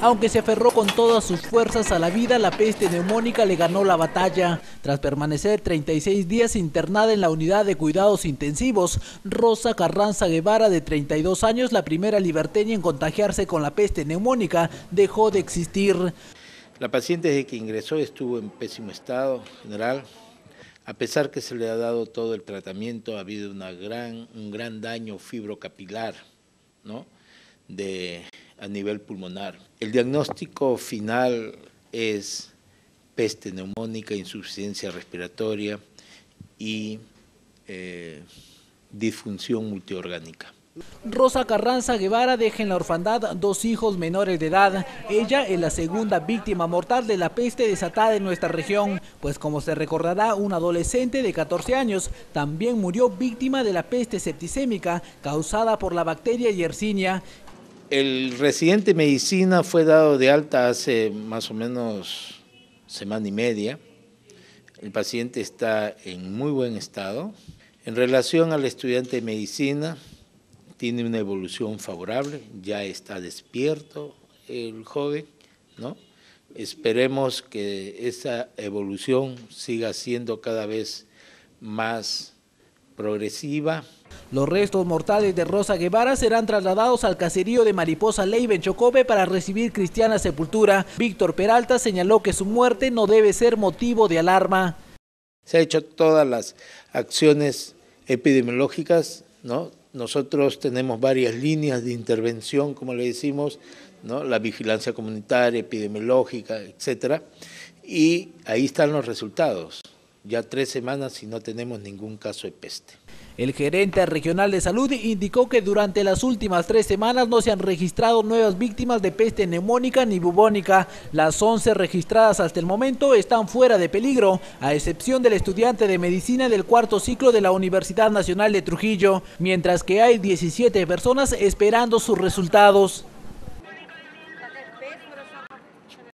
Aunque se aferró con todas sus fuerzas a la vida, la peste neumónica le ganó la batalla. Tras permanecer 36 días internada en la unidad de cuidados intensivos, Rosa Carranza Guevara, de 32 años, la primera liberteña en contagiarse con la peste neumónica, dejó de existir. La paciente desde que ingresó estuvo en pésimo estado general. A pesar que se le ha dado todo el tratamiento, ha habido una gran, un gran daño fibrocapilar, ¿no? De, a nivel pulmonar. El diagnóstico final es peste neumónica, insuficiencia respiratoria y eh, disfunción multiorgánica. Rosa Carranza Guevara deja en la orfandad dos hijos menores de edad. Ella es la segunda víctima mortal de la peste desatada en nuestra región, pues como se recordará, un adolescente de 14 años también murió víctima de la peste septicémica causada por la bacteria Yersinia el residente medicina fue dado de alta hace más o menos semana y media. El paciente está en muy buen estado. En relación al estudiante de medicina, tiene una evolución favorable, ya está despierto el joven, ¿no? Esperemos que esa evolución siga siendo cada vez más progresiva. Los restos mortales de Rosa Guevara serán trasladados al caserío de Mariposa Leiva en para recibir cristiana sepultura. Víctor Peralta señaló que su muerte no debe ser motivo de alarma. Se han hecho todas las acciones epidemiológicas, ¿no? Nosotros tenemos varias líneas de intervención, como le decimos, ¿no? la vigilancia comunitaria, epidemiológica, etcétera, y ahí están los resultados ya tres semanas y no tenemos ningún caso de peste. El gerente regional de salud indicó que durante las últimas tres semanas no se han registrado nuevas víctimas de peste neumónica ni bubónica. Las 11 registradas hasta el momento están fuera de peligro, a excepción del estudiante de medicina del cuarto ciclo de la Universidad Nacional de Trujillo, mientras que hay 17 personas esperando sus resultados.